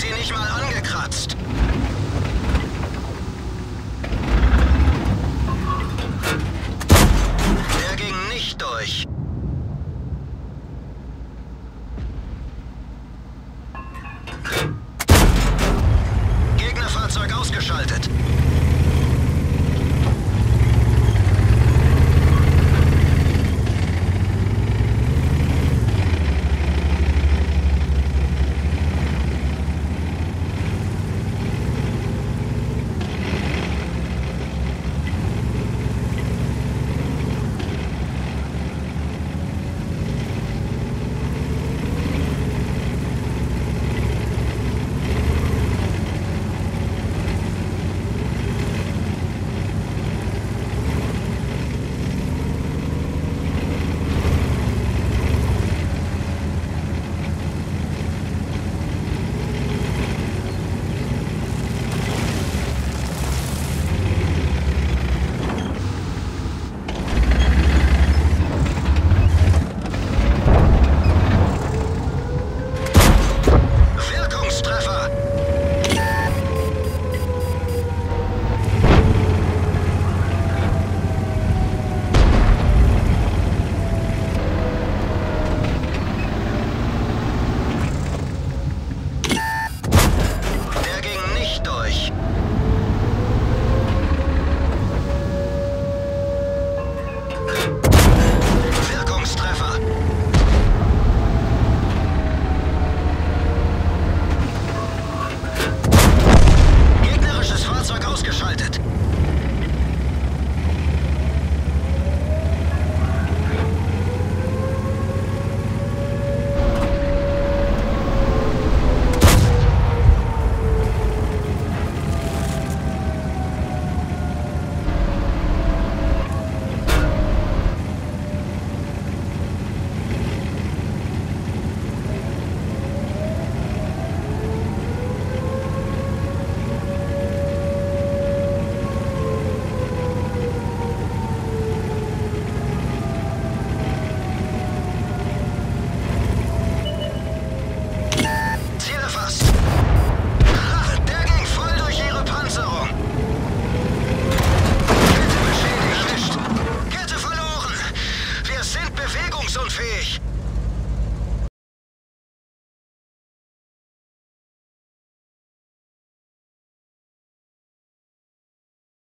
sie nicht mal angekündigt.